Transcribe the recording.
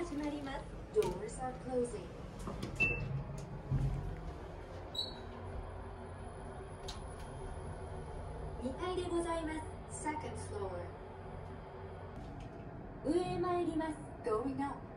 始まります Doors are closing 2階でございます Second floor 上へ参ります Going up